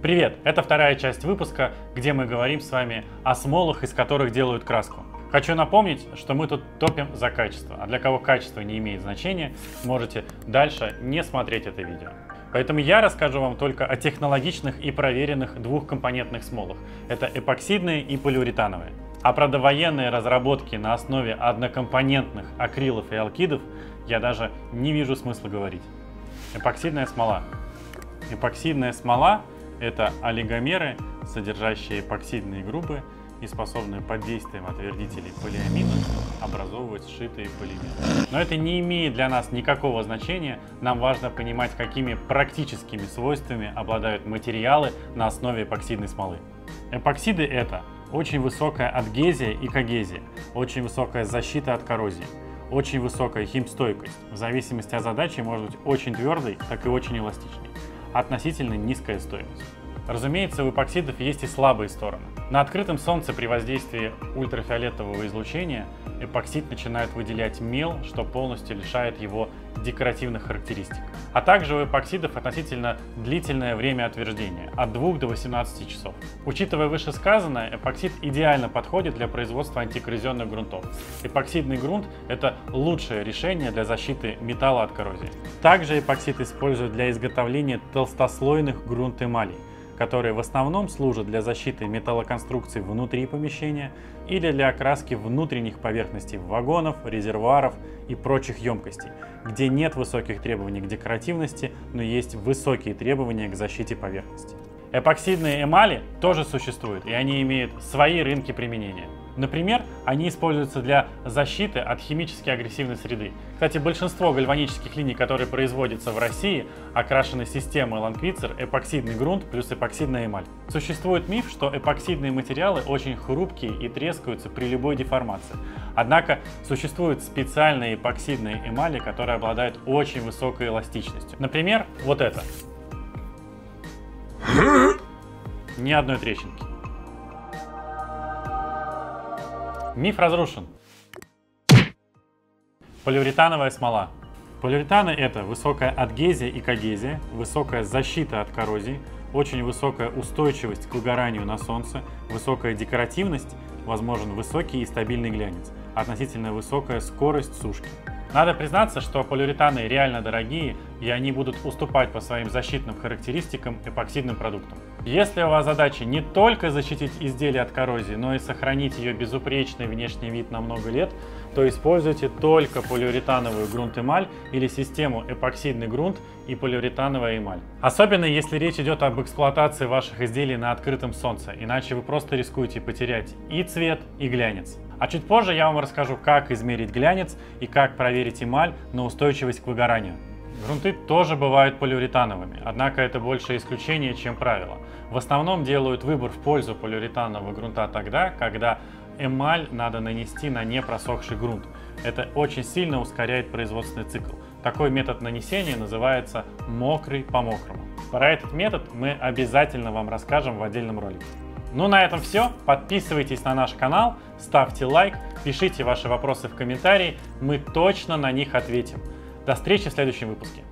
Привет! Это вторая часть выпуска, где мы говорим с вами о смолах, из которых делают краску. Хочу напомнить, что мы тут топим за качество, а для кого качество не имеет значения, можете дальше не смотреть это видео. Поэтому я расскажу вам только о технологичных и проверенных двухкомпонентных смолах. Это эпоксидные и полиуретановые. А про довоенные разработки на основе однокомпонентных акрилов и алкидов я даже не вижу смысла говорить. Эпоксидная смола. Эпоксидная смола – это олигомеры, содержащие эпоксидные группы и способные под действием отвердителей полиамина образовывать сшитые полимеры. Но это не имеет для нас никакого значения. Нам важно понимать, какими практическими свойствами обладают материалы на основе эпоксидной смолы. Эпоксиды – это очень высокая адгезия и когезия, очень высокая защита от коррозии, очень высокая химстойкость. В зависимости от задачи может быть очень твердый, так и очень эластичный. Относительно низкая стоимость. Разумеется, у эпоксидов есть и слабые стороны. На открытом солнце при воздействии ультрафиолетового излучения эпоксид начинает выделять мел, что полностью лишает его декоративных характеристик. А также у эпоксидов относительно длительное время отверждения – от 2 до 18 часов. Учитывая вышесказанное, эпоксид идеально подходит для производства антикоррозионных грунтов. Эпоксидный грунт – это лучшее решение для защиты металла от коррозии. Также эпоксид используют для изготовления толстослойных грунт-эмалей которые в основном служат для защиты металлоконструкций внутри помещения или для окраски внутренних поверхностей вагонов, резервуаров и прочих емкостей, где нет высоких требований к декоративности, но есть высокие требования к защите поверхности. Эпоксидные эмали тоже существуют, и они имеют свои рынки применения. Например, они используются для защиты от химически агрессивной среды. Кстати, большинство гальванических линий, которые производятся в России, окрашены системой Ланквицер эпоксидный грунт плюс эпоксидная эмаль. Существует миф, что эпоксидные материалы очень хрупкие и трескаются при любой деформации. Однако существуют специальные эпоксидные эмали, которые обладают очень высокой эластичностью. Например, вот это. Ни одной трещинки. Миф разрушен. Полиуретановая смола. Полиуретаны – это высокая адгезия и когезия, высокая защита от коррозии, очень высокая устойчивость к выгоранию на солнце, высокая декоративность, возможен высокий и стабильный глянец, относительно высокая скорость сушки. Надо признаться, что полиуретаны реально дорогие, и они будут уступать по своим защитным характеристикам эпоксидным продуктам. Если у вас задача не только защитить изделие от коррозии, но и сохранить ее безупречный внешний вид на много лет, то используйте только полиуретановую грунт-эмаль или систему эпоксидный грунт и полиуретановая эмаль. Особенно если речь идет об эксплуатации ваших изделий на открытом солнце, иначе вы просто рискуете потерять и цвет, и глянец. А чуть позже я вам расскажу, как измерить глянец и как проверить эмаль на устойчивость к выгоранию. Грунты тоже бывают полиуретановыми, однако это больше исключение, чем правило. В основном делают выбор в пользу полиуретанового грунта тогда, когда эмаль надо нанести на непросохший грунт. Это очень сильно ускоряет производственный цикл. Такой метод нанесения называется мокрый по мокрому. Про этот метод мы обязательно вам расскажем в отдельном ролике. Ну на этом все. Подписывайтесь на наш канал, ставьте лайк, пишите ваши вопросы в комментарии, мы точно на них ответим. До встречи в следующем выпуске.